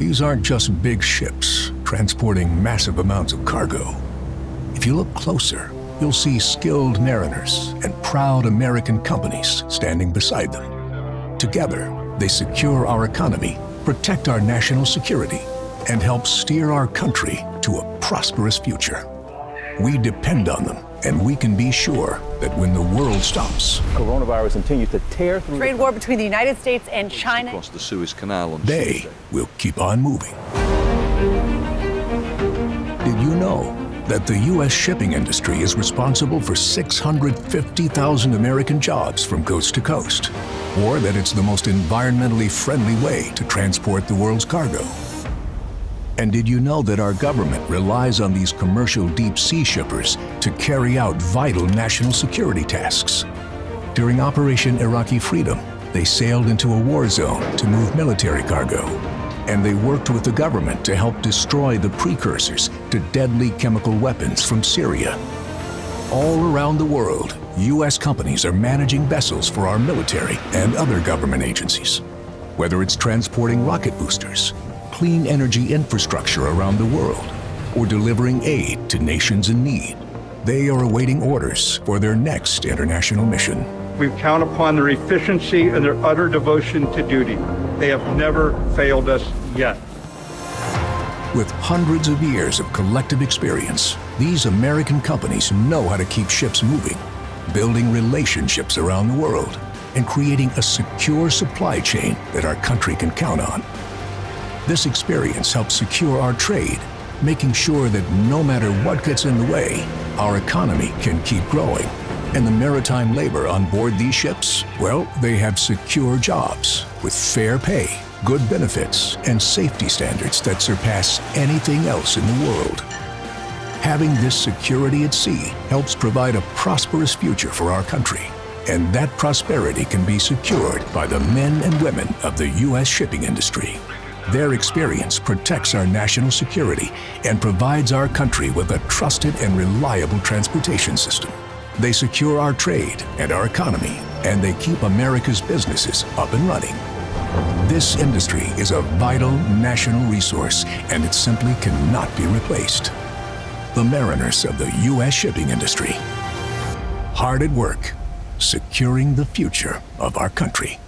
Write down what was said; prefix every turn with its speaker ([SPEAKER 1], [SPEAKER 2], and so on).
[SPEAKER 1] These aren't just big ships transporting massive amounts of cargo. If you look closer, you'll see skilled mariners and proud American companies standing beside them. Together, they secure our economy, protect our national security, and help steer our country to a prosperous future. We depend on them, and we can be sure that when the world stops,
[SPEAKER 2] Coronavirus continues to tear through
[SPEAKER 3] Trade war between the United States and China.
[SPEAKER 4] across the Suez Canal on
[SPEAKER 1] they
[SPEAKER 4] Tuesday.
[SPEAKER 1] will keep on moving. Did you know that the U.S. shipping industry is responsible for 650,000 American jobs from coast to coast? Or that it's the most environmentally friendly way to transport the world's cargo? And did you know that our government relies on these commercial deep sea shippers to carry out vital national security tasks? During Operation Iraqi Freedom, they sailed into a war zone to move military cargo. And they worked with the government to help destroy the precursors to deadly chemical weapons from Syria. All around the world, U.S. companies are managing vessels for our military and other government agencies. Whether it's transporting rocket boosters, clean energy infrastructure around the world, or delivering aid to nations in need, they are awaiting orders for their next international mission.
[SPEAKER 5] We count upon their efficiency and their utter devotion to duty. They have never failed us yet.
[SPEAKER 1] With hundreds of years of collective experience, these American companies know how to keep ships moving, building relationships around the world, and creating a secure supply chain that our country can count on. This experience helps secure our trade, making sure that no matter what gets in the way, our economy can keep growing. And the maritime labor on board these ships, well, they have secure jobs with fair pay, good benefits, and safety standards that surpass anything else in the world. Having this security at sea helps provide a prosperous future for our country. And that prosperity can be secured by the men and women of the U.S. shipping industry. Their experience protects our national security and provides our country with a trusted and reliable transportation system. They secure our trade and our economy, and they keep America's businesses up and running. This industry is a vital national resource, and it simply cannot be replaced. The mariners of the U.S. shipping industry. Hard at work, securing the future of our country.